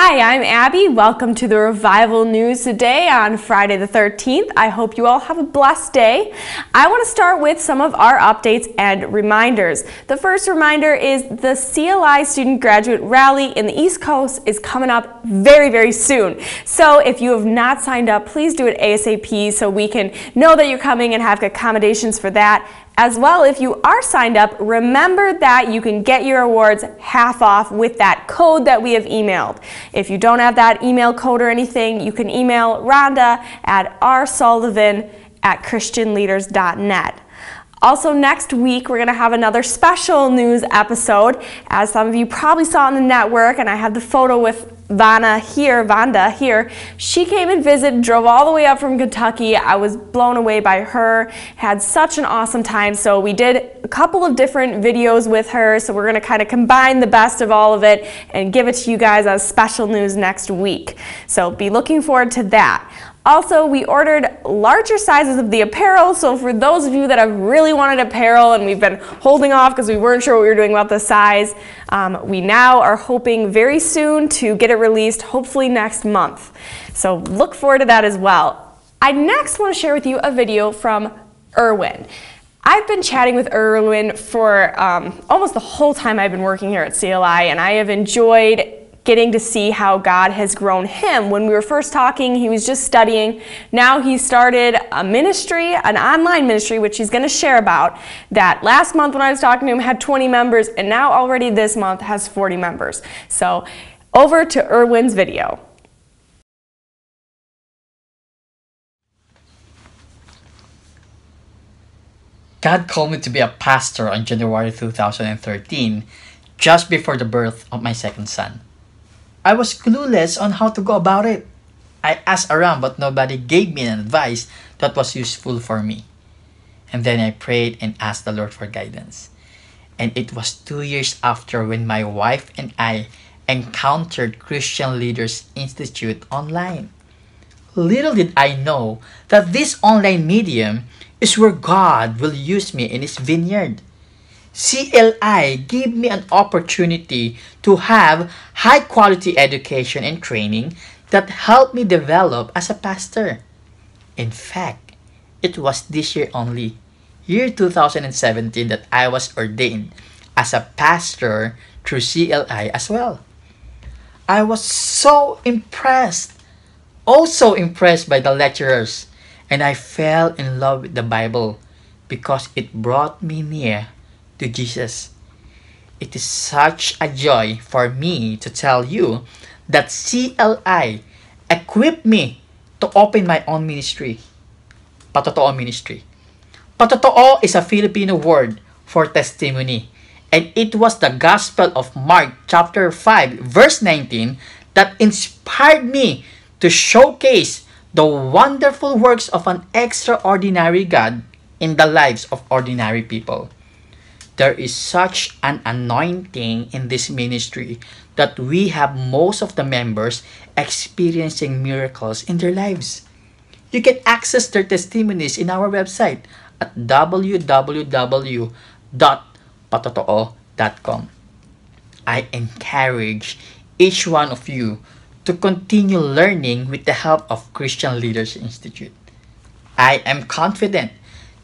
Hi, I'm Abby. Welcome to the Revival News today on Friday the 13th. I hope you all have a blessed day. I want to start with some of our updates and reminders. The first reminder is the CLI Student Graduate Rally in the East Coast is coming up very, very soon. So if you have not signed up, please do it ASAP so we can know that you're coming and have accommodations for that. As well, if you are signed up, remember that you can get your awards half off with that code that we have emailed. If you don't have that email code or anything, you can email Rhonda at rsullivan at christianleaders.net. Also, next week, we're going to have another special news episode. As some of you probably saw on the network, and I have the photo with Vanna here, Vanda here, she came and visited, drove all the way up from Kentucky. I was blown away by her, had such an awesome time. So we did a couple of different videos with her. So we're gonna kind of combine the best of all of it and give it to you guys as special news next week. So be looking forward to that. Also, we ordered larger sizes of the apparel, so for those of you that have really wanted apparel and we've been holding off because we weren't sure what we were doing about the size, um, we now are hoping very soon to get it released, hopefully next month. So look forward to that as well. I next want to share with you a video from Erwin. I've been chatting with Erwin for um, almost the whole time I've been working here at CLI, and I have enjoyed getting to see how God has grown him. When we were first talking, he was just studying. Now he started a ministry, an online ministry, which he's going to share about. That last month when I was talking to him had 20 members, and now already this month has 40 members. So over to Erwin's video. God called me to be a pastor on January 2013, just before the birth of my second son. I was clueless on how to go about it. I asked around, but nobody gave me an advice that was useful for me. And then I prayed and asked the Lord for guidance. And it was two years after when my wife and I encountered Christian Leaders Institute online. Little did I know that this online medium is where God will use me in His vineyard. CLI gave me an opportunity to have high quality education and training that helped me develop as a pastor. In fact, it was this year only, year 2017, that I was ordained as a pastor through CLI as well. I was so impressed, also impressed by the lecturers, and I fell in love with the Bible because it brought me near to Jesus. It is such a joy for me to tell you that CLI equipped me to open my own ministry. Patotoo ministry. Patotoo is a Filipino word for testimony. And it was the Gospel of Mark chapter 5 verse 19 that inspired me to showcase the wonderful works of an extraordinary God in the lives of ordinary people there is such an anointing in this ministry that we have most of the members experiencing miracles in their lives. You can access their testimonies in our website at www.patotoo.com. I encourage each one of you to continue learning with the help of Christian Leaders Institute. I am confident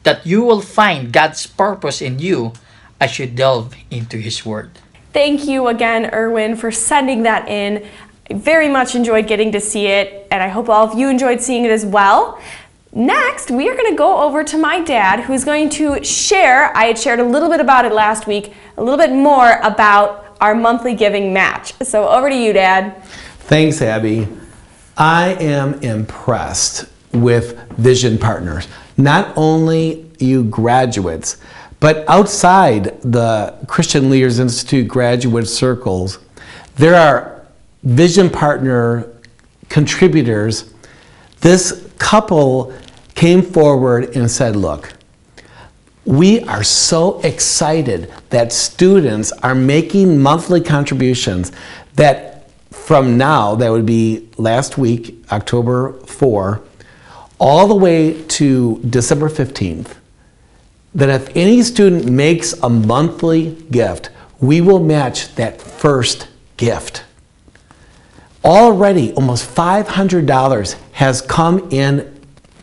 that you will find God's purpose in you as you delve into His Word. Thank you again, Erwin, for sending that in. I very much enjoyed getting to see it, and I hope all of you enjoyed seeing it as well. Next, we are going to go over to my dad, who's going to share. I had shared a little bit about it last week, a little bit more about our monthly giving match. So, over to you, Dad. Thanks, Abby. I am impressed with Vision Partners. Not only you graduates, but outside the Christian Leaders Institute graduate circles, there are vision partner contributors. This couple came forward and said, Look, we are so excited that students are making monthly contributions that from now, that would be last week, October 4, all the way to December 15th that if any student makes a monthly gift, we will match that first gift. Already, almost $500 has come in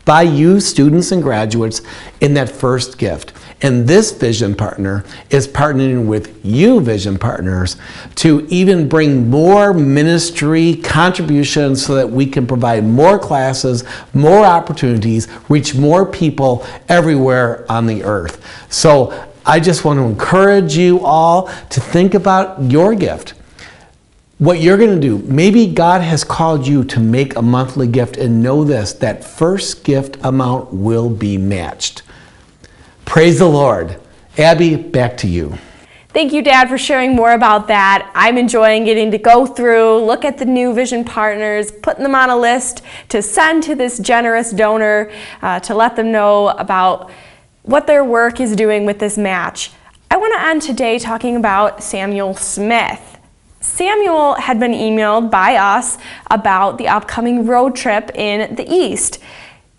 by you, students and graduates, in that first gift. And this vision partner is partnering with you, vision partners, to even bring more ministry contributions so that we can provide more classes, more opportunities, reach more people everywhere on the earth. So I just want to encourage you all to think about your gift what you're going to do. Maybe God has called you to make a monthly gift and know this that first gift amount will be matched. Praise the Lord. Abby, back to you. Thank you, Dad, for sharing more about that. I'm enjoying getting to go through, look at the new vision partners, putting them on a list to send to this generous donor uh, to let them know about what their work is doing with this match. I want to end today talking about Samuel Smith. Samuel had been emailed by us about the upcoming road trip in the East.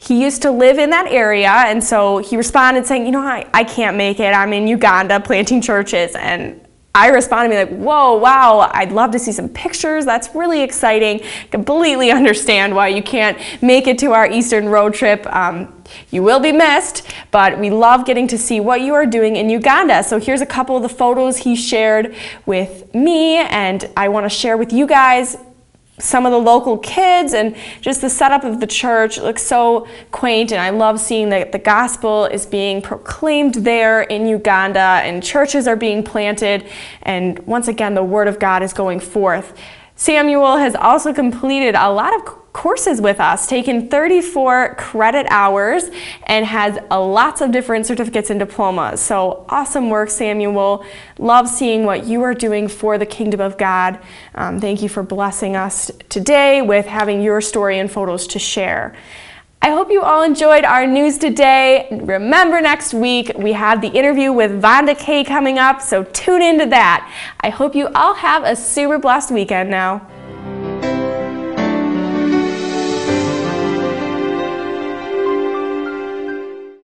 He used to live in that area, and so he responded saying, You know, I, I can't make it. I'm in Uganda planting churches. And I responded like, whoa, wow, I'd love to see some pictures. That's really exciting. Completely understand why you can't make it to our Eastern road trip. Um, you will be missed, but we love getting to see what you are doing in Uganda. So here's a couple of the photos he shared with me, and I want to share with you guys some of the local kids and just the setup of the church looks so quaint and I love seeing that the gospel is being proclaimed there in Uganda and churches are being planted and once again the word of God is going forth. Samuel has also completed a lot of courses with us, taken 34 credit hours, and has lots of different certificates and diplomas. So awesome work, Samuel. Love seeing what you are doing for the kingdom of God. Um, thank you for blessing us today with having your story and photos to share. I hope you all enjoyed our news today. Remember next week we have the interview with Vonda Kay coming up, so tune into that. I hope you all have a super blessed weekend now.